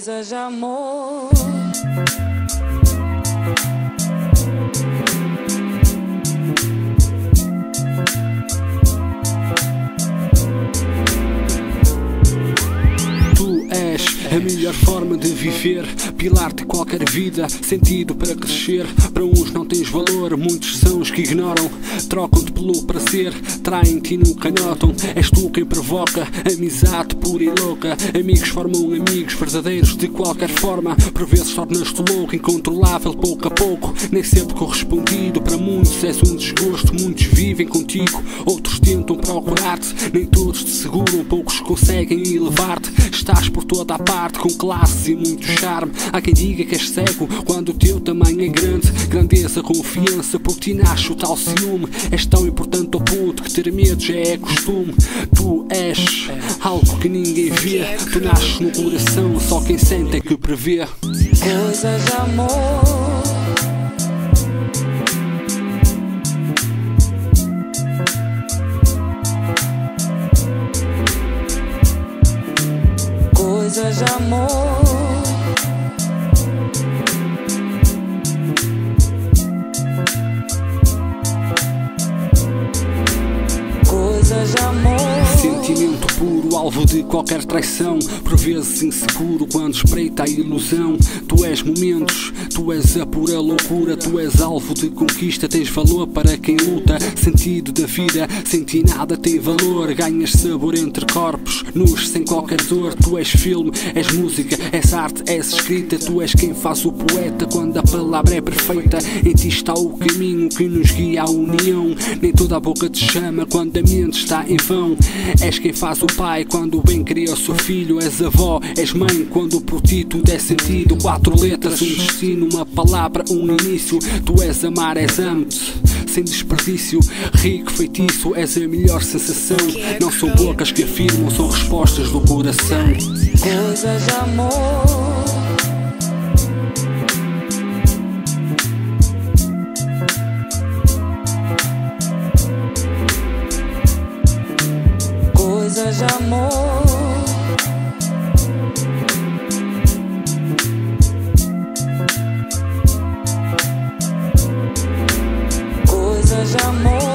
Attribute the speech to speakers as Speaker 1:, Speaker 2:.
Speaker 1: Coisas de amor.
Speaker 2: A melhor forma de viver, pilar de qualquer vida, sentido para crescer. Para uns não tens valor, muitos são os que ignoram, trocam-te pelo prazer, traem-te e nunca notam. És tu quem provoca amizade pura e louca. Amigos formam amigos verdadeiros de qualquer forma. Por vezes tornas-te louco, incontrolável pouco a pouco, nem sempre correspondido. Para muitos és um desgosto, muitos vivem contigo, outros tentam procurar-te, nem todos te seguram, poucos conseguem elevar-te. Estás por toda a parte, com classes e muito charme. Há quem diga que és cego quando o teu tamanho é grande. Grandeza, confiança, por ti nasce o tal ciúme. És tão importante ao ponto que ter medo já é costume. Tu és algo que ninguém vê. Tu nasces no coração, só quem sente é que prevê.
Speaker 1: Coisas de amor. De amor. Coisas de amor.
Speaker 2: Sentimento puro, alvo de qualquer traição. Por vezes inseguro quando espreita a ilusão. Tu és momentos, tu és a pura loucura. Tu és alvo de conquista, tens valor para quem luta. Sentido da vida, sem ti nada tem valor. Ganhas sabor entre corpos, nus sem qualquer dor. Tu és filme, és música, és arte, és escrita. Tu és quem faz o poeta quando a palavra é perfeita. Em ti está o caminho que nos guia à união. Nem toda a boca te chama quando a mente está em vão. És quem faz o pai quando bem cria o seu filho. És avó, és mãe quando por ti tudo é sentido. Quatro letras, um destino, uma palavra, um início. Tu és amar, és amo-te. Sem desperdício, rico, feitiço, és a melhor sensação. Não são bocas que afirmam, são respostas do coração.
Speaker 1: Coisas de amor. coisa de amor. Coisa de amor.